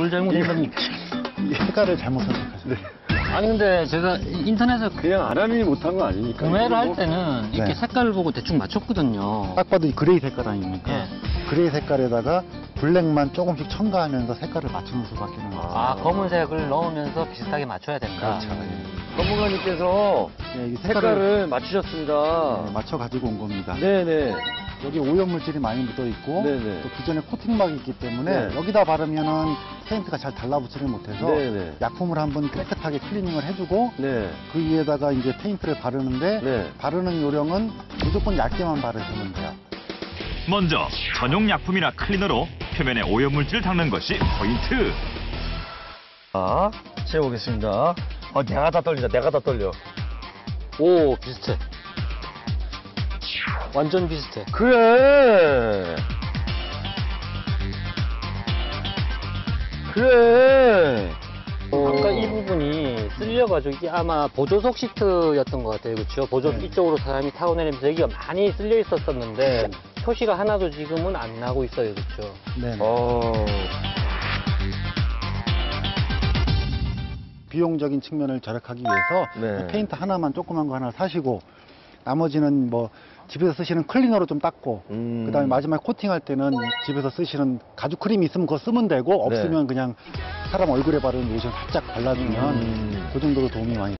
뭘 잘못한 겁니까? 이 색깔을 잘못 선택하셨어요. 아니 근데 제가 인터넷에 그냥 아람이 못한 거 아니니까. 구매를 할 뭐- 때는 이렇게 네. 색깔을 보고 대충 맞췄거든요. 딱 봐도 이 gray 색깔 아닙니까? 예. gray 색깔에다가 black만 조금씩 첨가하면서 색깔을 맞추는 수밖에는 없어요. 아 검은색을 넣으면서 비슷하게 맞춰야 된다. 그렇죠. 전문가님께서 예, 이 색깔을 색깔을 맞추셨습니다. 네, 맞춰 가지고 온 겁니다. 네네. 여기 오염물질이 많이 묻어 있고 네네. 또 기존에 코팅막이 있기 때문에 네. 여기다 바르면은 페인트가 잘 달라붙지를 못해서 네네. 약품을 한번 깨끗하게 클리닝을 해주고 네. 그 위에다가 이제 페인트를 바르는데 네. 바르는 요령은 무조건 얇게만 바르시면 돼요. 먼저 전용 약품이나 클리너로 표면에 오염물질을 닦는 것이 포인트. 자, 채워보겠습니다. 아, 내가 다 떨린다. 내가 다 떨려. 오 비슷해. 완전 비슷해. 그래. 그래. 아까 이 부분이 쓸려가지고 이게 아마 보조석 시트였던 것 같아요. 그렇죠? 보조 네. 이쪽으로 사람이 타고 내리면서 여기가 많이 쓸려 있었었는데 표시가 하나도 지금은 안 나고 있어요. 그렇죠? 네. 어. 비용적인 측면을 절약하기 위해서 네. 페인트 하나만 조그만 거 하나 사시고 나머지는 뭐 집에서 쓰시는 클리너로 좀 닦고 음. 그다음에 마지막에 코팅할 때는 집에서 쓰시는 가죽 크림이 있으면 그거 쓰면 되고 없으면 그냥 사람 얼굴에 바르는 로션 살짝 발라주면 네. 음. 그 정도로 도움이 많이